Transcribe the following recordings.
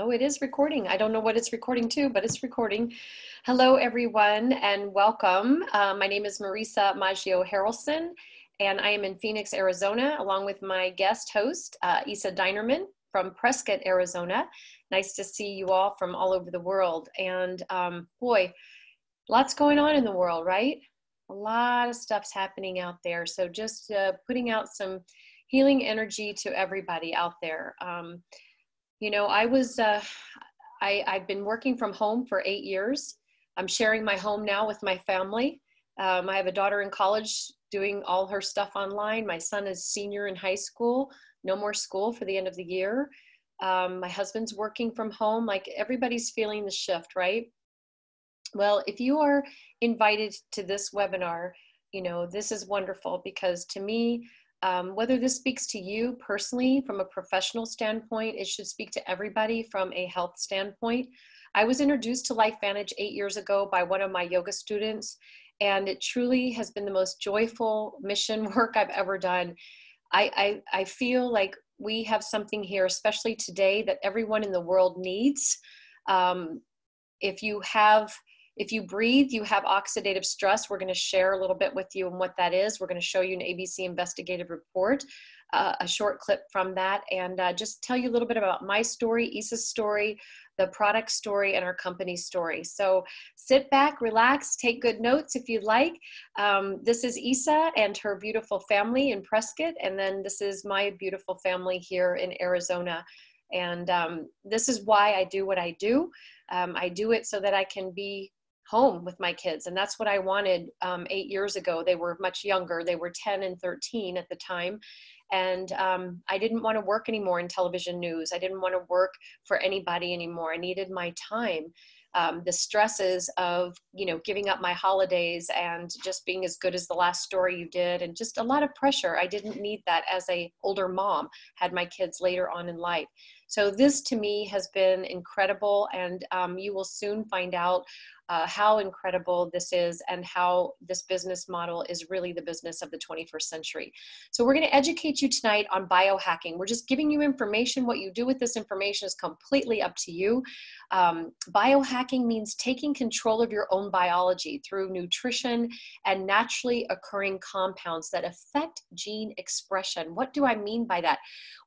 Oh, it is recording. I don't know what it's recording to, but it's recording. Hello, everyone, and welcome. Uh, my name is Marisa Maggio Harelson, and I am in Phoenix, Arizona, along with my guest host, uh, Isa Dinerman from Prescott, Arizona. Nice to see you all from all over the world. And um, boy, lots going on in the world, right? A lot of stuff's happening out there. So just uh, putting out some healing energy to everybody out there. Um, you know, I was, uh, I, I've been working from home for eight years. I'm sharing my home now with my family. Um, I have a daughter in college doing all her stuff online. My son is senior in high school, no more school for the end of the year. Um, my husband's working from home. Like everybody's feeling the shift, right? Well, if you are invited to this webinar, you know, this is wonderful because to me, um, whether this speaks to you personally from a professional standpoint, it should speak to everybody from a health standpoint. I was introduced to LifeVantage eight years ago by one of my yoga students, and it truly has been the most joyful mission work I've ever done. I, I, I feel like we have something here, especially today, that everyone in the world needs. Um, if you have if you breathe, you have oxidative stress. We're going to share a little bit with you and what that is. We're going to show you an ABC investigative report, uh, a short clip from that, and uh, just tell you a little bit about my story, Isa's story, the product story, and our company story. So sit back, relax, take good notes if you'd like. Um, this is Isa and her beautiful family in Prescott, and then this is my beautiful family here in Arizona. And um, this is why I do what I do. Um, I do it so that I can be home with my kids and that's what i wanted um, eight years ago. They were much younger. They were 10 and 13 at the time and um, i didn't want to work anymore in television news. I didn't want to work for anybody anymore. I needed my time. Um, the stresses of you know giving up my holidays and just being as good as the last story you did and just a lot of pressure. I didn't need that as a older mom had my kids later on in life. So this to me has been incredible and um, you will soon find out uh, how incredible this is and how this business model is really the business of the 21st century. So we're going to educate you tonight on biohacking. We're just giving you information. What you do with this information is completely up to you. Um, biohacking means taking control of your own biology through nutrition and naturally occurring compounds that affect gene expression. What do I mean by that?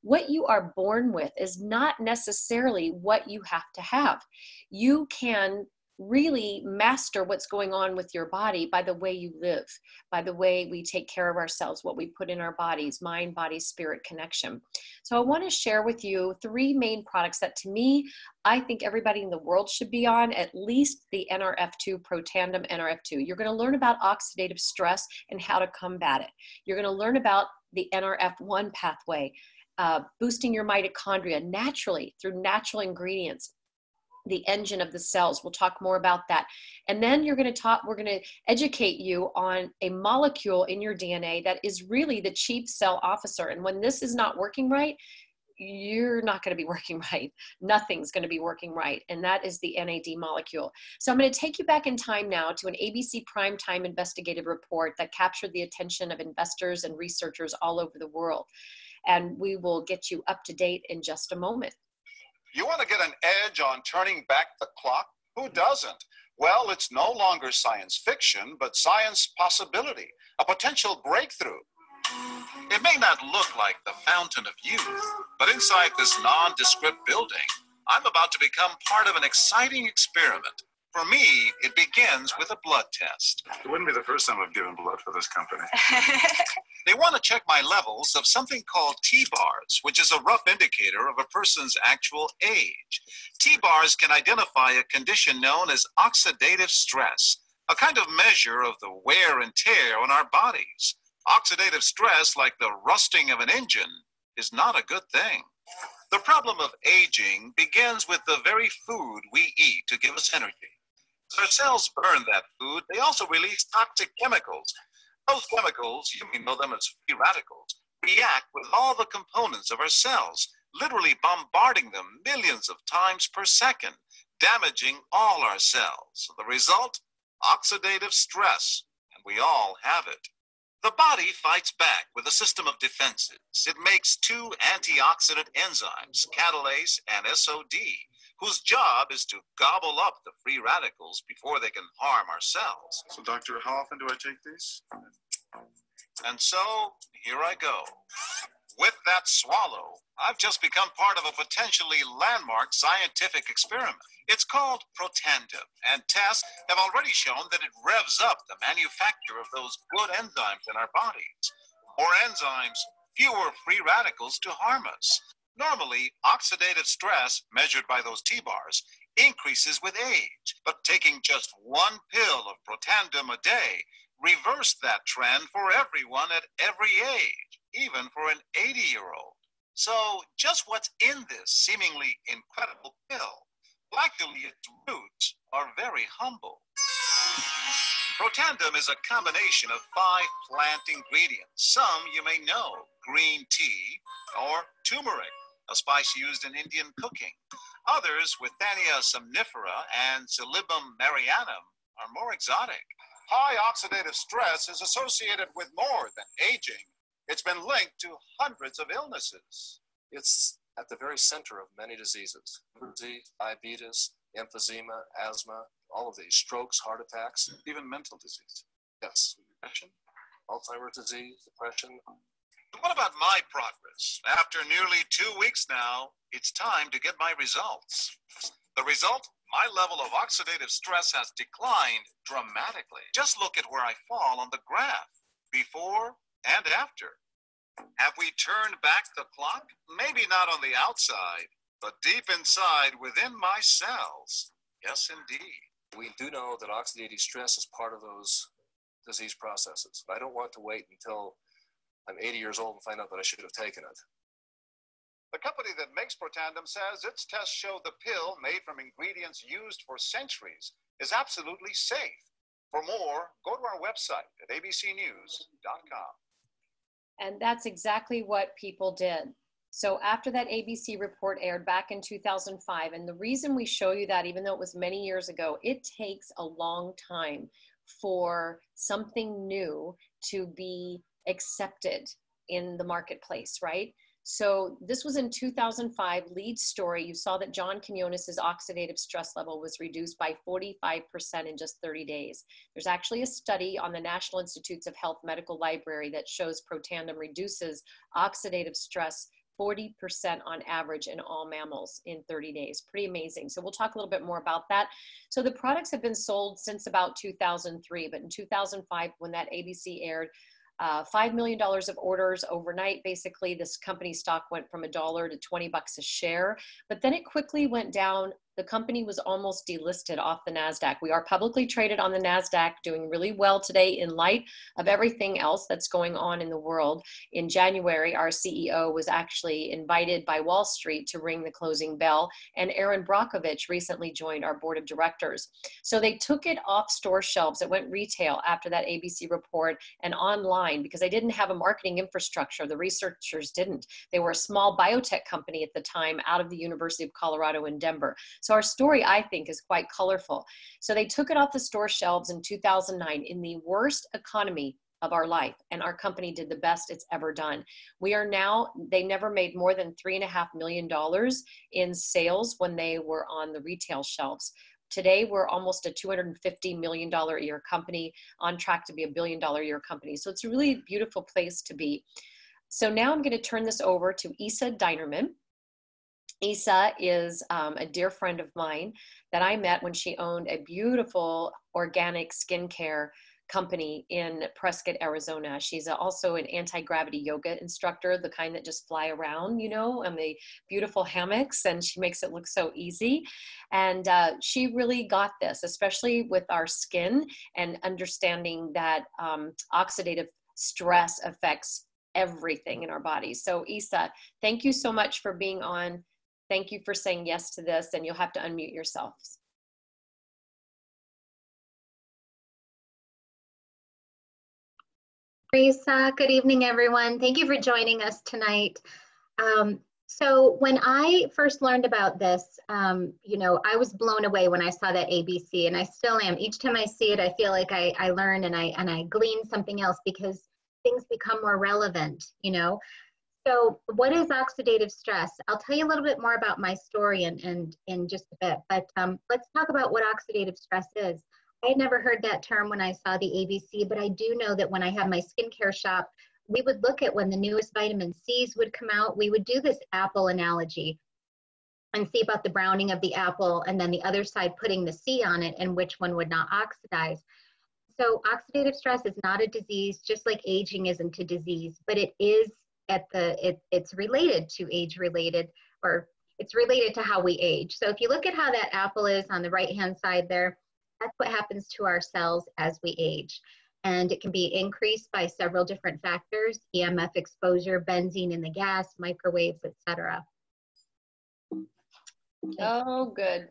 What you are born with is not necessarily what you have to have. You can really master what's going on with your body by the way you live, by the way we take care of ourselves, what we put in our bodies, mind, body, spirit connection. So I want to share with you three main products that to me, I think everybody in the world should be on, at least the NRF2 Protandim NRF2. You're going to learn about oxidative stress and how to combat it. You're going to learn about the NRF1 pathway. Uh, boosting your mitochondria naturally through natural ingredients the engine of the cells. We'll talk more about that. And then you're going to talk, we're going to educate you on a molecule in your DNA that is really the chief cell officer. And when this is not working right, you're not going to be working right. Nothing's going to be working right. And that is the NAD molecule. So I'm going to take you back in time now to an ABC Prime Time investigative report that captured the attention of investors and researchers all over the world. And we will get you up to date in just a moment. You want to get an edge on turning back the clock? Who doesn't? Well, it's no longer science fiction, but science possibility, a potential breakthrough. It may not look like the fountain of youth, but inside this nondescript building, I'm about to become part of an exciting experiment for me, it begins with a blood test. It wouldn't be the first time I've given blood for this company. they want to check my levels of something called TBARS, which is a rough indicator of a person's actual age. TBARS can identify a condition known as oxidative stress, a kind of measure of the wear and tear on our bodies. Oxidative stress, like the rusting of an engine, is not a good thing. The problem of aging begins with the very food we eat to give us energy. Our cells burn that food, they also release toxic chemicals. Those chemicals, you may know them as free radicals, react with all the components of our cells, literally bombarding them millions of times per second, damaging all our cells. The result? Oxidative stress, and we all have it. The body fights back with a system of defenses. It makes two antioxidant enzymes, catalase and SOD. Whose job is to gobble up the free radicals before they can harm our cells. So, doctor, how often do I take these? And so, here I go. With that swallow, I've just become part of a potentially landmark scientific experiment. It's called Protandim, and tests have already shown that it revs up the manufacture of those good enzymes in our bodies. More enzymes, fewer free radicals to harm us. Normally, oxidative stress, measured by those TBARS, increases with age, but taking just one pill of Protandim a day reversed that trend for everyone at every age, even for an 80 year old. So, just what's in this seemingly incredible pill? Actually, its roots are very humble. Protandim is a combination of five plant ingredients. Some you may know green tea or turmeric, a spice used in Indian cooking. Others, Withania somnifera and Silybum marianum, are more exotic. High oxidative stress is associated with more than aging. It's been linked to hundreds of illnesses. It's at the very center of many diseases disease, diabetes, emphysema, asthma, all of these, strokes, heart attacks, Even mental disease. yes, Depression? Alzheimer's disease, depression. What about my progress? After nearly two weeks now, it's time to get my results. The result? My level of oxidative stress has declined dramatically. Just look at where I fall on the graph before and after. Have we turned back the clock? Maybe not on the outside, but deep inside within my cells. Yes, indeed. We do know that oxidative stress is part of those disease processes. I don't want to wait until I'm 80 years old and find out that I should have taken it. The company that makes Protandim says its tests show the pill, made from ingredients used for centuries, is absolutely safe. For more, go to our website at abcnews.com. And that's exactly what people did. So after that ABC report aired back in 2005, and the reason we show you that, even though it was many years ago, it takes a long time for something new to be accepted in the marketplace, right? So this was in 2005, lead story. You saw that John Quinones's oxidative stress level was reduced by 45% in just 30 days. There's actually a study on the National Institutes of Health Medical Library that shows Protandim reduces oxidative stress 40% on average in all mammals in 30 days. Pretty amazing. So we'll talk a little bit more about that. So the products have been sold since about 2003, but in 2005, when that ABC aired, uh, $5 million of orders overnight. Basically, this company stock went from a dollar to 20 bucks a share, but then it quickly went down. The company was almost delisted off the NASDAQ. We are publicly traded on the NASDAQ, doing really well today in light of everything else that's going on in the world. In January, our CEO was actually invited by Wall Street to ring the closing bell, and Erin Brockovich recently joined our board of directors. So they took it off store shelves. It went retail after that ABC report and online because they didn't have a marketing infrastructure. The researchers didn't. They were a small biotech company at the time out of the University of Colorado in Denver. So our story, I think, is quite colorful. So they took it off the store shelves in 2009 in the worst economy of our life and our company did the best it's ever done. We are now they never made more than three and a half million dollars in sales when they were on the retail shelves. Today we're almost a $250 million a year company on track to be a billion dollar a year company. So it's a really beautiful place to be. So now i'm going to turn this over to isa dinerman Isa is um, a dear friend of mine that I met when she owned a beautiful organic skincare company in Prescott, Arizona. She's also an anti gravity yoga instructor, the kind that just fly around, you know, and the beautiful hammocks, and she makes it look so easy. And uh, she really got this, especially with our skin and understanding that um, oxidative stress affects everything in our bodies. So, Isa, thank you so much for being on Thank you for saying yes to this, and you'll have to unmute yourselves. Teresa, good evening, everyone. Thank you for joining us tonight. Um, so when I first learned about this, um, you know, I was blown away when I saw that ABC, and I still am. Each time I see it, I feel like I, I learn and I and I glean something else because things become more relevant. You know, So what is oxidative stress? I'll tell you a little bit more about my story in, in, in just a bit, but um, let's talk about what oxidative stress is. I had never heard that term when I saw the ABC, but I do know that when I have my skincare shop, we would look at when the newest vitamin C's would come out. We would do this apple analogy and see about the browning of the apple and then the other side putting the C on it and which one would not oxidize. So oxidative stress is not a disease, just like aging isn't a disease, but it is at the, it, it's related to age related or it's related to how we age. So if you look at how that apple is on the right hand side there, that's what happens to our cells as we age. And it can be increased by several different factors, EMF exposure, benzene in the gas, microwaves, etc. Oh, good.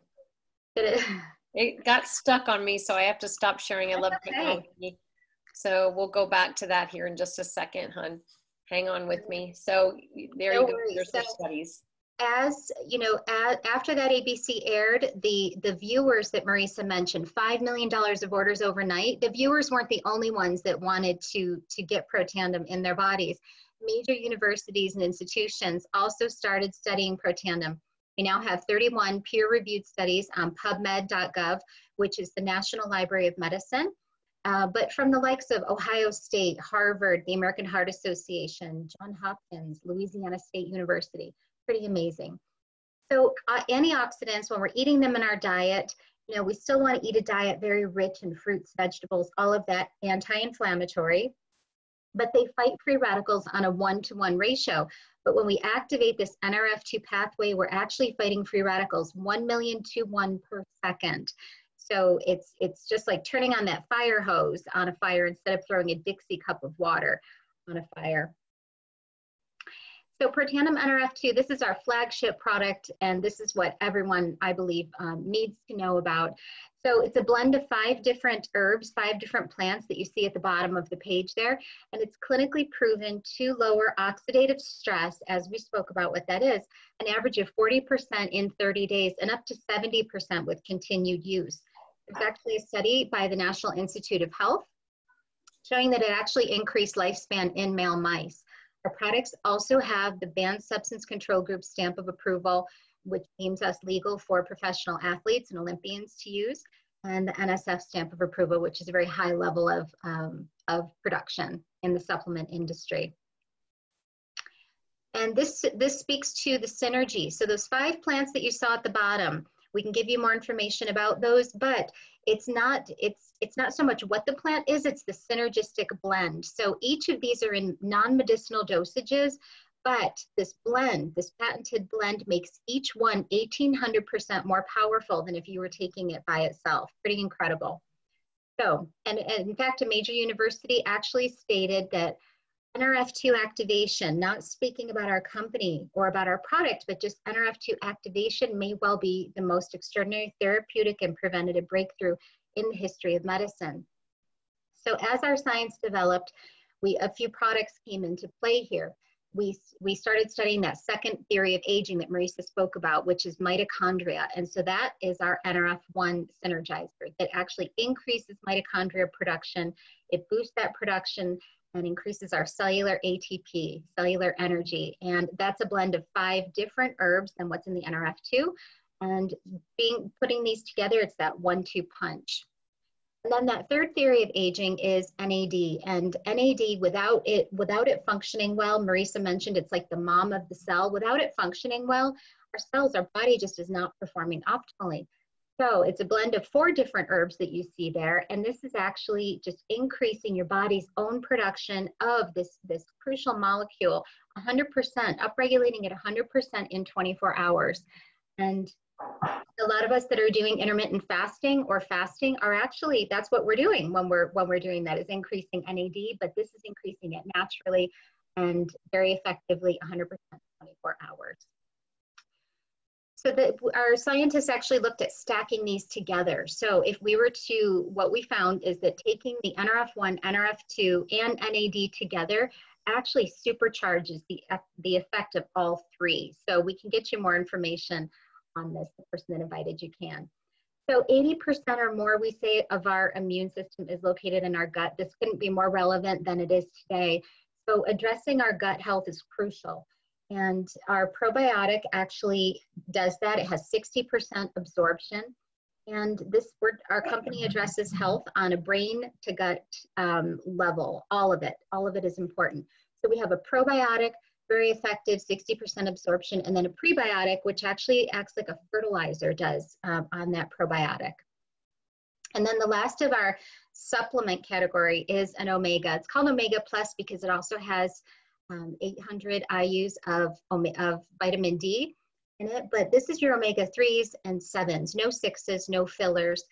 Did it? It got stuck on me, so I have to stop sharing. I love okay. technology. So we'll go back to that here in just a second, hun. Hang on with me. So there No you go. There's So- studies. as you know a after that abc aired the the viewers that marisa mentioned five million dollars of orders overnight the viewers weren't the only ones that wanted to to get protandim in their bodies major universities and institutions also started studying protandim we now have 31 peer-reviewed studies on pubmed.gov which is the national library of medicine uh, but from the likes of ohio state harvard the american heart association john hopkins louisiana state university pretty amazing. So uh, antioxidants, when we're eating them in our diet, you know, we still want to eat a diet very rich in fruits, vegetables, all of that anti-inflammatory, but they fight free radicals on a one-to-one ratio. But when we activate this NRF2 pathway, we're actually fighting free radicals 1 million to 1 per second. So it's, it's just like turning on that fire hose on a fire instead of throwing a Dixie cup of water on a fire. So Protandim NRF2, this is our flagship product, and this is what everyone, I believe, um, needs to know about. So it's a blend of five different herbs, five different plants that you see at the bottom of the page there, and it's clinically proven to lower oxidative stress, as we spoke about what that is, an average of 40% in 30 days and up to 70% with continued use. There's actually a study by the National Institute of Health showing that it actually increased lifespan in male mice. Our products also have the Banned Substance Control Group stamp of approval, which deems us legal for professional athletes and Olympians to use, and the NSF stamp of approval, which is a very high level of, um, of production in the supplement industry. And this, this speaks to the synergy. So those five plants that you saw at the bottom, we can give you more information about those, but it's not it's it's not so much what the plant is it's the synergistic blend. So each of these are in non-medicinal dosages but this blend this patented blend makes each one 1800% more powerful than if you were taking it by itself. Pretty incredible. So and, and in fact a major university actually stated that NRF2 activation, not speaking about our company or about our product, but just NRF2 activation may well be the most extraordinary therapeutic and preventative breakthrough in the history of medicine. So as our science developed, we, a few products came into play here. We, we started studying that second theory of aging that Marisa spoke about, which is mitochondria. And so that is our NRF1 synergizer that actually increases mitochondria production. It boosts that production and increases our cellular ATP, cellular energy. And that's a blend of five different herbs than what's in the NRF2. And being putting these together, it's that one-two punch. And then that third theory of aging is NAD. And NAD, without it, without it functioning well, Marisa mentioned it's like the mom of the cell. Without it functioning well, our cells, our body just is not performing optimally. So it's a blend of four different herbs that you see there. And this is actually just increasing your body's own production of this, this crucial molecule 100%, upregulating it 100% in 24 hours. And a lot of us that are doing intermittent fasting or fasting are actually, that's what we're doing when we're, when we're doing that is increasing NAD, but this is increasing it naturally and very effectively 100% 24 hours. So that our scientists actually looked at stacking these together. So if we were to, what we found is that taking the NRF1, NRF2, and NAD together actually supercharges the, the effect of all three. So we can get you more information on this, the person that invited you can. So 80% or more, we say, of our immune system is located in our gut. This couldn't be more relevant than it is today. So addressing our gut health is crucial. And our probiotic actually does that. It has 60% absorption. And this, our company addresses health on a brain to gut um, level, all of it. All of it is important. So we have a probiotic, very effective, 60% absorption, and then a prebiotic, which actually acts like a fertilizer does um, on that probiotic. And then the last of our supplement category is an omega. It's called omega plus because it also has um, 800 IUs of, of vitamin D in it, but this is your omega 3s and 7s, no 6s, no fillers,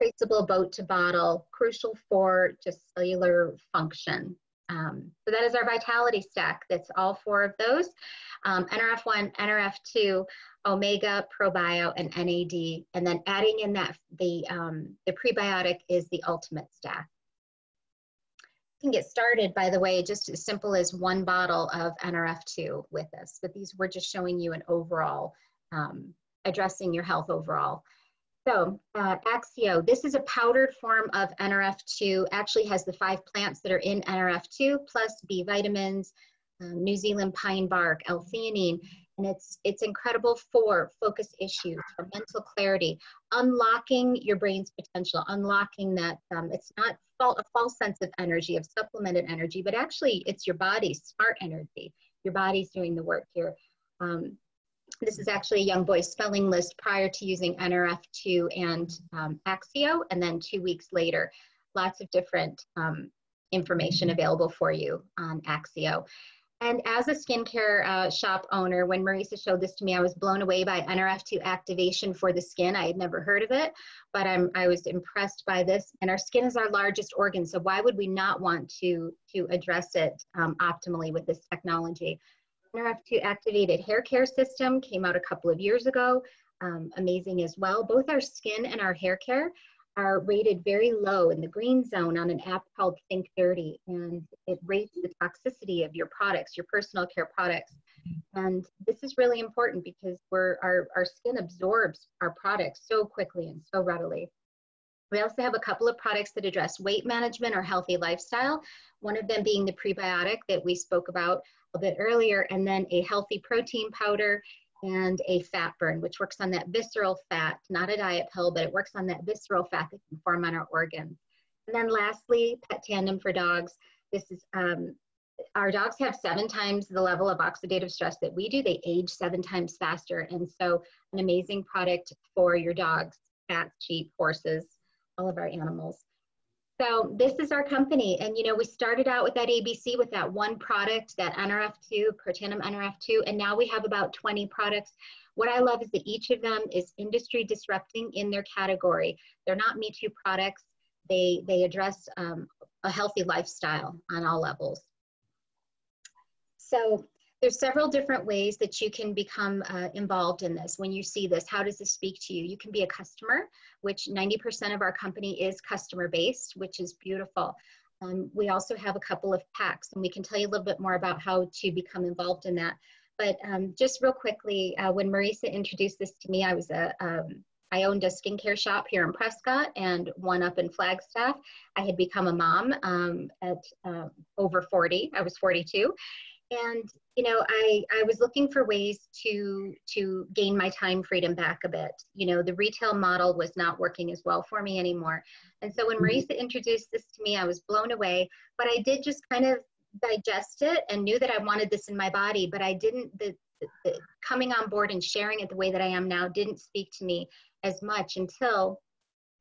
traceable boat to bottle, crucial for just cellular function. Um, so that is our vitality stack. That's all four of those. Um, NRF1, NRF2, Omega, Probio, and NAD. And then adding in that the, um, the prebiotic is the ultimate stack can get started, by the way, just as simple as one bottle of NRF2 with this. But these, we're just showing you an overall, um, addressing your health overall. So uh, Axio, this is a powdered form of NRF2, actually has the five plants that are in NRF2, plus B vitamins, um, New Zealand pine bark, L-theanine, and it's it's incredible for focus issues for mental clarity unlocking your brain's potential unlocking that um, it's not a false sense of energy of supplemented energy but actually it's your body's smart energy. Your body's doing the work here. Um, this is actually a young boy's spelling list prior to using nrf2 and um, axio and then two weeks later lots of different um, information available for you on axio and as a skincare uh, shop owner, when Marisa showed this to me, I was blown away by NRF2 activation for the skin. I had never heard of it, but I'm, I was impressed by this. And our skin is our largest organ, so why would we not want to, to address it um, optimally with this technology? NRF2 activated hair care system came out a couple of years ago, um, amazing as well. Both our skin and our hair care are rated very low in the green zone on an app called Think Dirty, and it rates the toxicity of your products, your personal care products. And this is really important because we're, our, our skin absorbs our products so quickly and so readily. We also have a couple of products that address weight management or healthy lifestyle, one of them being the prebiotic that we spoke about a bit earlier, and then a healthy protein powder and a fat burn, which works on that visceral fat, not a diet pill, but it works on that visceral fat that can form on our organs. And then lastly, Petandim for dogs. This is, um, our dogs have seven times the level of oxidative stress that we do. They age seven times faster. And so an amazing product for your dogs, cats, sheep, horses, all of our animals. So this is our company. And, you know, we started out with that ABC with that one product, that NRF2, Protandim NRF2, and now we have about 20 products. What I love is that each of them is industry disrupting in their category. They're not Me Too products. They, they address um, a healthy lifestyle on all levels. So there's several different ways that you can become uh, involved in this when you see this how does this speak to you you can be a customer which 90% of our company is customer based which is beautiful um, we also have a couple of packs and we can tell you a little bit more about how to become involved in that but um, just real quickly uh, when marisa introduced this to me i was a um, I owned a skincare shop here in Prescott and one up in Flagstaff. I had become a mom um, at uh, over 40. I was 42 and you know i i was looking for ways to to gain my time freedom back a bit you know the retail model was not working as well for me anymore and so when mm-hmm. marisa introduced this to me i was blown away but i did just kind of digest it and knew that i wanted this in my body but i didn't the, the, the coming on board and sharing it the way that i am now didn't speak to me as much until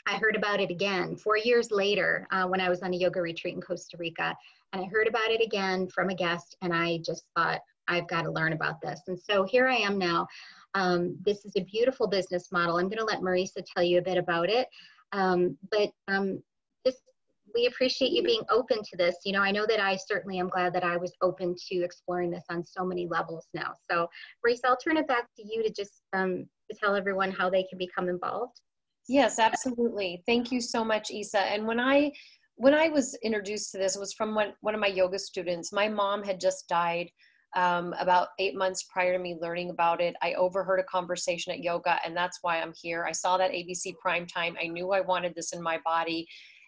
I heard about it again four years later uh, when I was on a yoga retreat in Costa Rica. And I heard about it again from a guest, and I just thought, I've got to learn about this. And so here I am now. Um, this is a beautiful business model. I'm going to let Marisa tell you a bit about it. Um, but um, just we appreciate you being open to this. You know, I know that I certainly am glad that I was open to exploring this on so many levels now. So, Marisa, I'll turn it back to you to just um, to tell everyone how they can become involved. Yes, absolutely. Thank you so much, Isa. And when I when I was introduced to this, it was from one, one of my yoga students. My mom had just died um, about eight months prior to me learning about it. I overheard a conversation at yoga, and that's why I'm here. I saw that ABC prime time. I knew I wanted this in my body.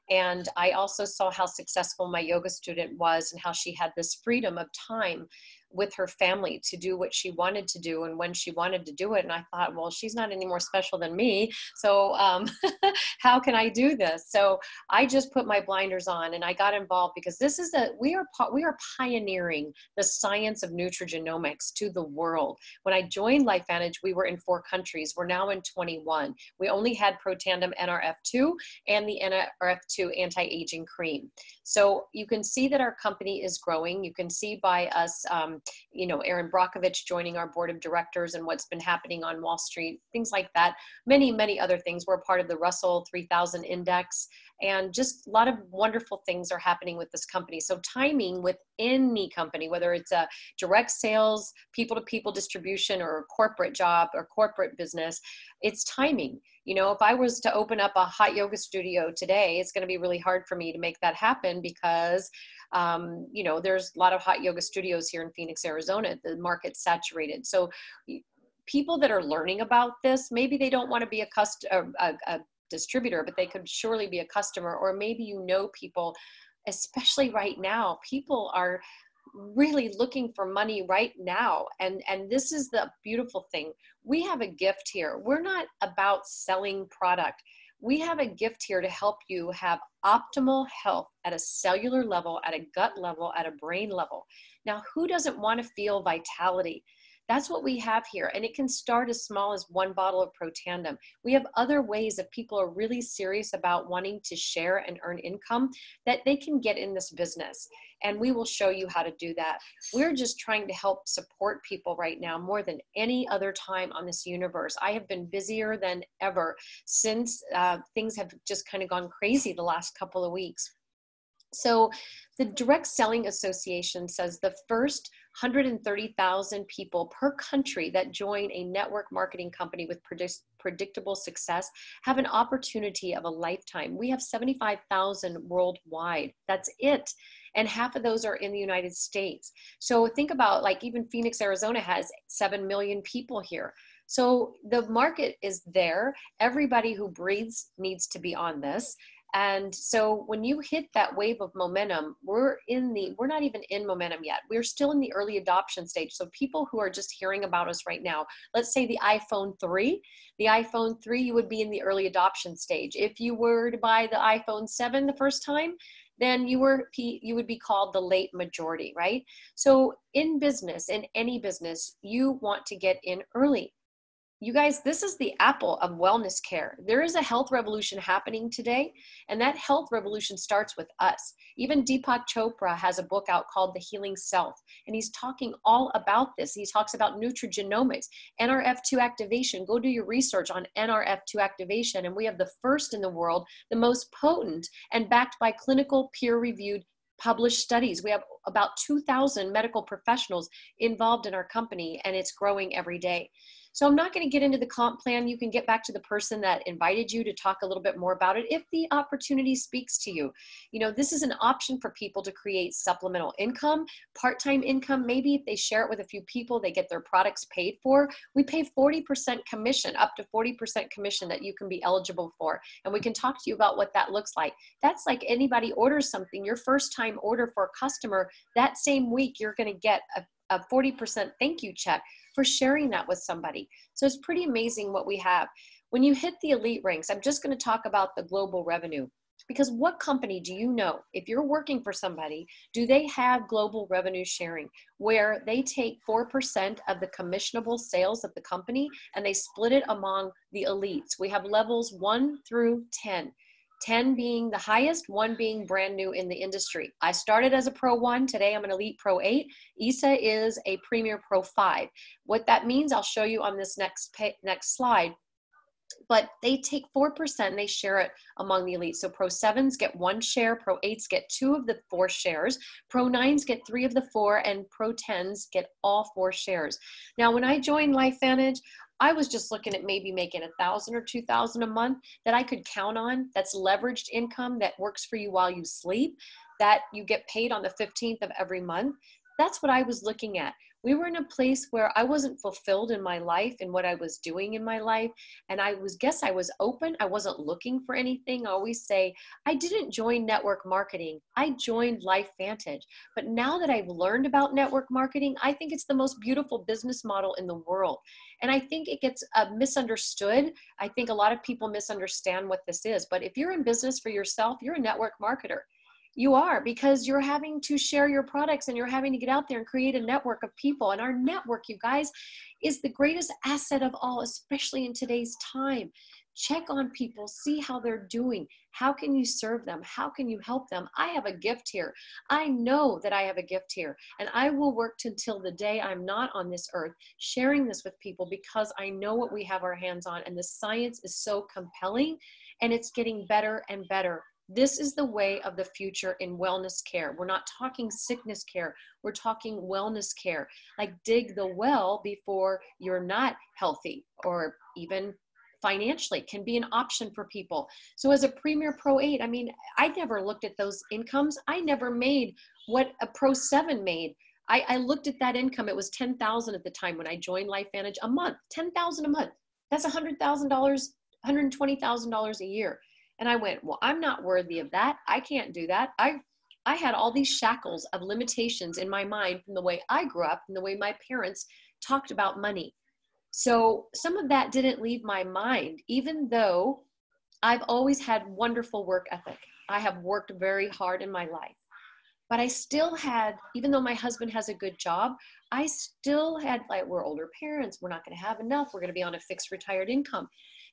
And I also saw how successful my yoga student was and how she had this freedom of time with her family to do what she wanted to do and when she wanted to do it. And I thought, well, she's not any more special than me. So um, how can I do this? So I just put my blinders on and I got involved because this is a we are we are pioneering the science of nutrigenomics to the world. When I joined LifeVantage, we were in four countries. We're now in 21. We only had Protandim NRF2 and the NRF2 anti-aging cream. So you can see that our company is growing. You can see by us um, Um, you know, Erin Brockovich joining our board of directors and what's been happening on Wall Street, things like that. Many, many other things. We're part of the Russell 3000 index and just a lot of wonderful things are happening with this company. So timing with any company, whether it's a direct sales, people to people distribution or a corporate job or corporate business, it's timing. You know, if I was to open up a hot yoga studio today, it's going to be really hard for me to make that happen because um, you know, there's a lot of hot yoga studios here in Phoenix, Arizona. The market's saturated. So people that are learning about this, maybe they don't want to be a, cust- a, a, a distributor, but they could surely be a customer, or maybe you know people, especially right now, people are really looking for money right now and and this is the beautiful thing we have a gift here we're not about selling product we have a gift here to help you have optimal health at a cellular level, at a gut level, at a brain level. Now, who doesn't want to feel vitality? That's what we have here. And it can start as small as one bottle of Protandim. We have other ways if people are really serious about wanting to share and earn income that they can get in this business. And we will show you how to do that. We're just trying to help support people right now more than any other time on this universe. I have been busier than ever since uh, things have just kind of gone crazy the last couple of weeks. So the Direct Selling Association says the first 130,000 people per country that join a network marketing company with predict- predictable success have an opportunity of a lifetime. We have 75,000 worldwide. That's it. And half of those are in the United States. So think about like even Phoenix, Arizona has 7 million people here. So the market is there. Everybody who breathes needs to be on this. And so when you hit that wave of momentum, we're in the, we're not even in momentum yet. We're still in the early adoption stage. So people who are just hearing about us right now, let's say the iPhone 3, the iPhone 3, you would be in the early adoption stage. If you were to buy the iPhone 7 the first time, then you were you would be called the late majority right so in business in any business you want to get in early you guys, this is the apple of wellness care. There is a health revolution happening today, and that health revolution starts with us. Even Deepak Chopra has a book out called The Healing Self, and he's talking all about this. He talks about nutrigenomics, NRF2 activation. Go do your research on NRF2 activation, and we have the first in the world, the most potent, and backed by clinical peer reviewed published studies. We have about 2,000 medical professionals involved in our company, and it's growing every day. So I'm not going to get into the comp plan. You can get back to the person that invited you to talk a little bit more about it if the opportunity speaks to you. You know, this is an option for people to create supplemental income, part-time income. Maybe if they share it with a few people, they get their products paid for. We pay 40% commission, up to 40% commission that you can be eligible for. And we can talk to you about what that looks like. That's like anybody orders something, your first time order for a customer, that same week, you're going to get a a 40% thank you check for sharing that with somebody. So it's pretty amazing what we have. When you hit the elite ranks, I'm just going to talk about the global revenue. Because what company do you know, if you're working for somebody, do they have global revenue sharing where they take 4% of the commissionable sales of the company and they split it among the elites? We have levels one through 10. 10 being the highest, one being brand new in the industry. I started as a Pro 1. Today I'm an Elite Pro 8. Isa is a Premier Pro 5. What that means, I'll show you on this next, next slide. But they take 4% and they share it among the elites. So Pro 7s get one share, Pro 8s get two of the four shares, Pro 9s get three of the four, and Pro 10s get all four shares. Now, when I joined LifeVantage, I was just looking at maybe making a thousand or two thousand a month that I could count on. That's leveraged income that works for you while you sleep, that you get paid on the 15th of every month. That's what I was looking at. we were in a place where I wasn't fulfilled in my life and what I was doing in my life. And I was, guess I was open. I wasn't looking for anything. I always say, I didn't join network marketing. I joined LifeVantage. But now that I've learned about network marketing, I think it's the most beautiful business model in the world. And I think it gets uh, misunderstood. I think a lot of people misunderstand what this is. But if you're in business for yourself, you're a network marketer. You are because you're having to share your products and you're having to get out there and create a network of people. And our network, you guys, is the greatest asset of all, especially in today's time. Check on people, see how they're doing. How can you serve them? How can you help them? I have a gift here. I know that I have a gift here, and I will work until the day I'm not on this earth sharing this with people because I know what we have our hands on, and the science is so compelling and it's getting better and better this is the way of the future in wellness care. We're not talking sickness care, we're talking wellness care. Like dig the well before you're not healthy or even financially can be an option for people. So as a Premier Pro 8, I mean, I never looked at those incomes. I never made what a Pro 7 made. I, I looked at that income. It was 10,000 at the time when I joined LifeVantage a month, 10,000 a month. That's $100,000, $120,000 a year. And I went, well, I'm not worthy of that. I can't do that. I I had all these shackles of limitations in my mind from the way I grew up and the way my parents talked about money. So some of that didn't leave my mind, even though I've always had wonderful work ethic. I have worked very hard in my life. But I still had, even though my husband has a good job, I still had, like, we're older parents, we're not going to have enough, we're going to be on a fixed retired income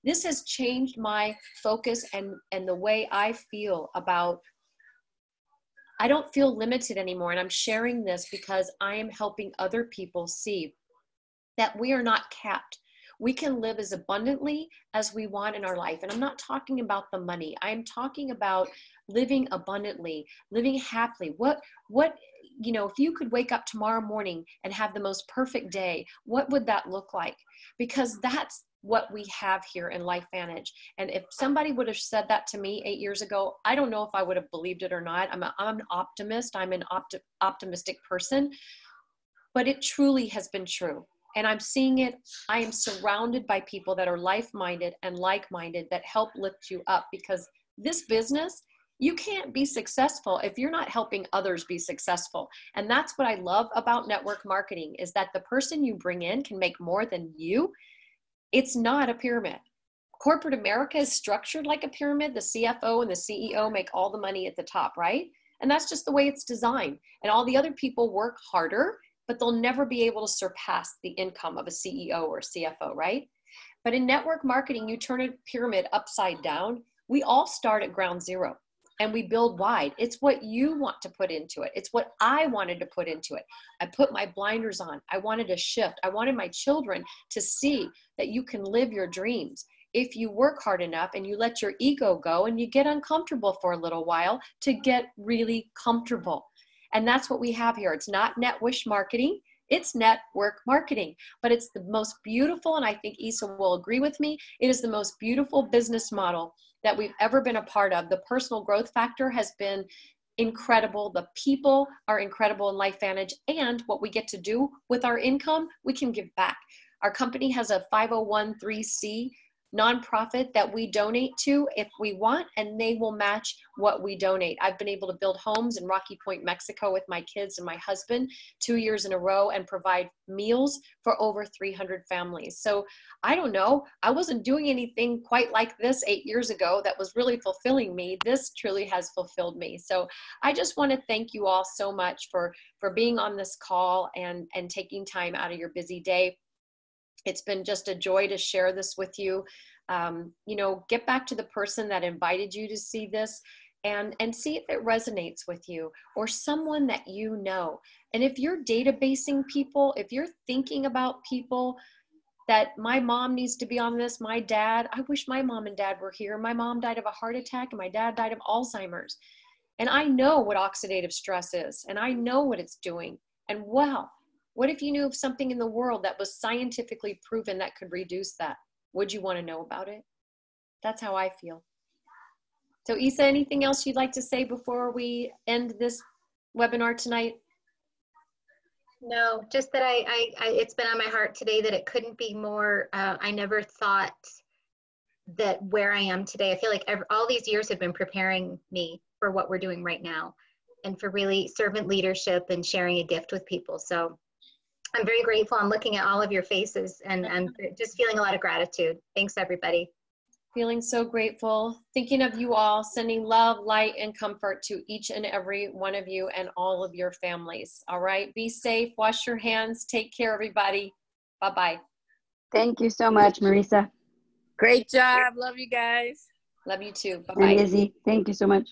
this has changed my focus and and the way i feel about i don't feel limited anymore and i'm sharing this because i am helping other people see that we are not capped. We can live as abundantly as we want in our life and i'm not talking about the money. I'm talking about living abundantly living happily. What what you know if you could wake up tomorrow morning and have the most perfect day what would that look like? Because that's what we have here in LifeVantage. And if somebody would have said that to me eight years ago, I don't know if I would have believed it or not. I'm, a, I'm an optimist, I'm an opti- optimistic person, but it truly has been true. And I'm seeing it. I am surrounded by people that are life minded and like minded that help lift you up because this business, you can't be successful if you're not helping others be successful and that's what i love about network marketing is that the person you bring in can make more than you it's not a pyramid. Corporate America is structured like a pyramid. The CFO and the CEO make all the money at the top, right? And that's just the way it's designed. And all the other people work harder, but they'll never be able to surpass the income of a CEO or CFO, right? But in network marketing, you turn a pyramid upside down. We all start at ground zero and we build wide. It's what you want to put into it. It's what I wanted to put into it. I put my blinders on. I wanted to shift. I wanted my children to see that you can live your dreams if you work hard enough and you let your ego go and you get uncomfortable for a little while to get really comfortable. And that's what we have here. It's not net wish marketing. It's network marketing, but it's the most beautiful, and I think Isa will agree with me. It is the most beautiful business model that we've ever been a part of. The personal growth factor has been incredible. The people are incredible in LifeVantage, and what we get to do with our income, we can give back. Our company has a 501c nonprofit that we donate to if we want, and they will match what we donate. I've been able to build homes in Rocky Point, Mexico with my kids and my husband two years in a row and provide meals for over 300 families. So I don't know, I wasn't doing anything quite like this eight years ago that was really fulfilling me. This truly has fulfilled me. So I just want to thank you all so much for, for being on this call and, and taking time out of your busy day it's been just a joy to share this with you. Um, you know, get back to the person that invited you to see this and and see if it resonates with you or someone that you know. And if you're databasing people, if you're thinking about people that my mom needs to be on this, my dad, I wish my mom and dad were here. My mom died of a heart attack and my dad died of Alzheimer's. And I know what oxidative stress is and I know what it's doing. And wow, what if you knew of something in the world that was scientifically proven that could reduce that? Would you want to know about it? That's how I feel. So, Isa, anything else you'd like to say before we end this webinar tonight? No, just that I, I, I, it's been on my heart today that it couldn't be more. Uh, I never thought that where I am today, I feel like ev all these years have been preparing me for what we're doing right now and for really servant leadership and sharing a gift with people. So I'm very grateful. I'm looking at all of your faces and, and just feeling a lot of gratitude. Thanks, everybody. Feeling so grateful, thinking of you all, sending love, light, and comfort to each and every one of you and all of your families. All right, be safe, wash your hands, take care, everybody. Bye bye. Thank you so much, Marisa. Great job. Love you guys. Love you too. Bye And bye. Izzy, thank you so much.